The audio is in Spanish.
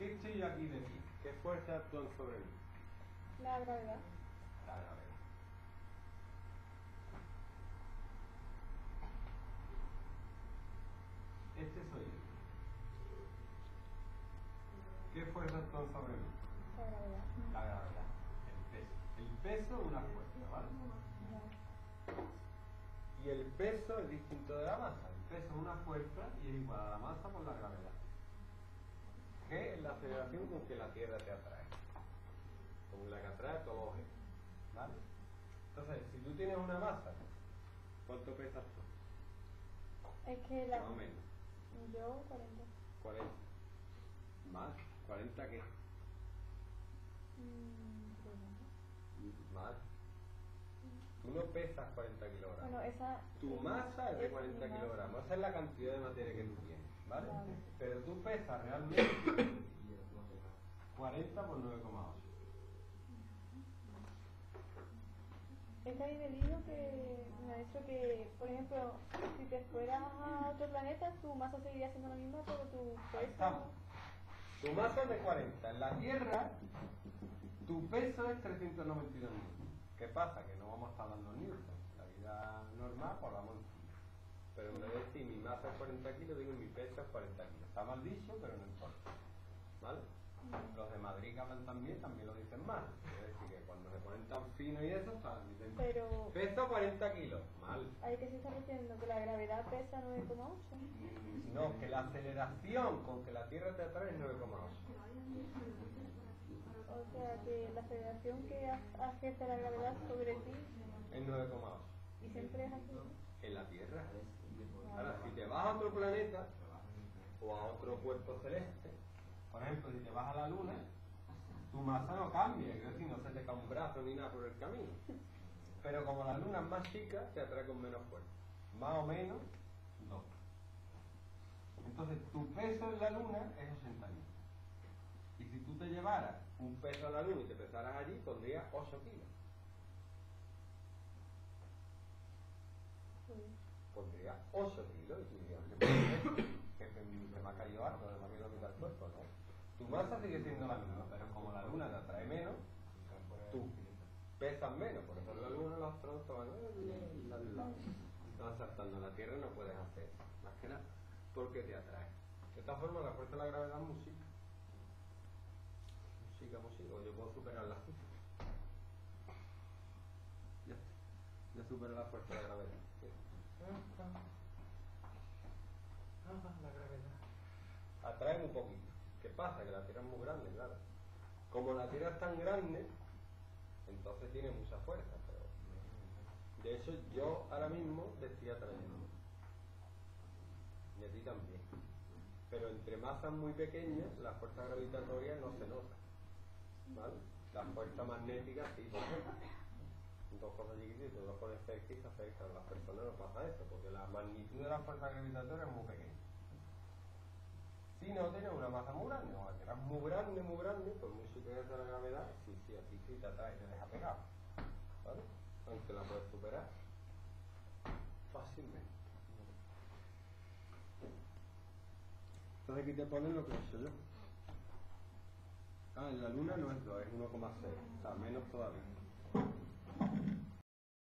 qué estoy yo aquí de pie? ¿Qué fuerza actúan sobre mí? La gravedad. La gravedad. Este soy yo. ¿Qué fuerza actúan sobre mí? La gravedad. La gravedad. El peso. El peso es una fuerza, ¿vale? Y el peso es distinto de la masa. El peso es una fuerza y es igual a la masa por la gravedad. G es la aceleración con que la Tierra te atrae. Con la que atrae los objetos. ¿Vale? Entonces, si tú tienes una masa, ¿cuánto pesas tú? Es que la. Más o menos. Yo 40. 40. ¿Más? ¿40 qué? Mm. Más. Tú no pesas 40 kilogramos. Bueno, esa. Tu masa es de es 40 mi masa. kilogramos, esa es la cantidad de materia que tú tienes, ¿vale? Vale. Pero tú pesas realmente 40 por 9,8. Es que que me ha dicho que, por ejemplo, si te fueras a otro planeta, tu masa seguiría siendo la misma, pero tu peso. estamos. Tu masa es de 40. En la Tierra, tu peso es 392 newtons. ¿Qué pasa? Que no vamos a estar hablando en newton. En la vida normal, pues hablamos en kilos. Pero en vez de decir mi masa es 40 kilos, digo mi peso es 40 kilos. Está mal dicho, pero no importa. ¿Vale? Los de Madrid que hablan también, también lo dicen mal. Es decir, que cuando se ponen tan finos y eso, dicen Pero peso 40 kilos. Mal. hay que se está diciendo que la gravedad pesa 9,8. No, que la aceleración con que la Tierra te atrae es 9,8. O sea que la aceleración que ejerce la gravedad sobre ti Es 9,8. y siempre es así. En la Tierra. Vas a otro planeta o a otro cuerpo celeste, por ejemplo, si te vas a la Luna, tu masa no cambia, es decir, no se te cae un brazo ni nada por el camino. Pero como la Luna es más chica, te atrae con menos fuerza. Más o menos, 2. Entonces, tu peso en la Luna es 80 newtons. Y si tú te llevaras un peso a la Luna y te pesaras allí, pondrías 8 kilos. Pondría 8 kilos y tú dirías, "¿Qué pasa? que se me ha caído algo, me ha caído mitad cuerpo, ¿no? Tu masa sigue siendo la misma, pero como la luna te atrae menos, tú pesas menos, por eso la luna los astronautas van la, la, van saltando, la Tierra no puedes hacer más que nada, porque te atrae. De esta forma, la fuerza de la gravedad música. Música, música, o yo puedo superar la física. Ya. Ya supera la fuerza de la gravedad. La gravedad. Atrae un poquito. ¿Qué pasa? Que la Tierra es muy grande, claro. Como la Tierra es tan grande, entonces tiene mucha fuerza. Pero... De hecho, yo ahora mismo te estoy atrayendo. Y a ti también. Pero entre masas muy pequeñas, la fuerza gravitatoria no se nota. ¿Vale? La fuerza magnética sí dos cosas chiquititas, dos y se acercan. A las personas no pasa eso, porque la magnitud de la fuerza gravitatoria es muy pequeña. Si no tienes una masa muy grande, o la muy grande, muy grande, pues muy superior a la gravedad, sí, sí, a ti sí te atrae, te deja pegado. ¿Vale? Aunque la puedes superar fácilmente. Entonces aquí te ponen lo que he yo. Ah, en la luna no es 2, es 1,6, o sea, menos todavía. home.